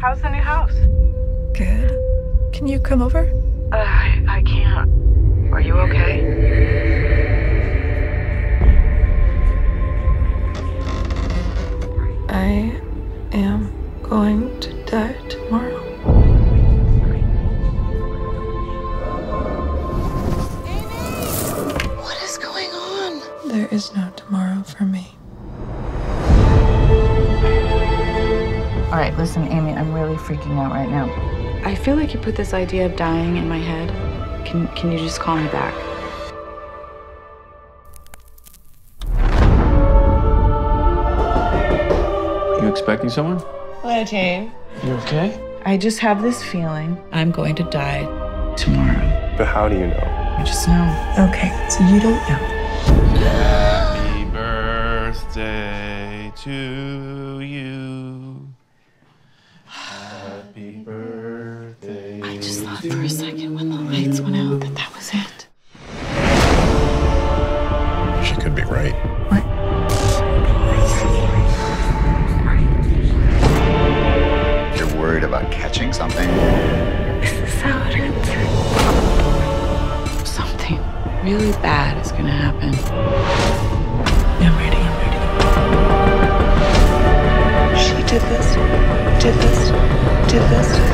How's the new house? Good. Can you come over? Uh, I, I can't. Are you okay? I am going to die tomorrow. What is going on? There is no tomorrow for me. All right, listen, Amy, I'm really freaking out right now. I feel like you put this idea of dying in my head. Can can you just call me back? You expecting someone? Hello, Jane. You okay? I just have this feeling I'm going to die tomorrow. But how do you know? I just know. Okay, so you don't know. Happy birthday to you. Happy birthday. I just thought for a second when the lights went out that that was it. She could be right. What? You're worried about catching something? Is this how it ends? Something really bad is gonna happen. I'm ready, I'm ready. She did this, did this, did this.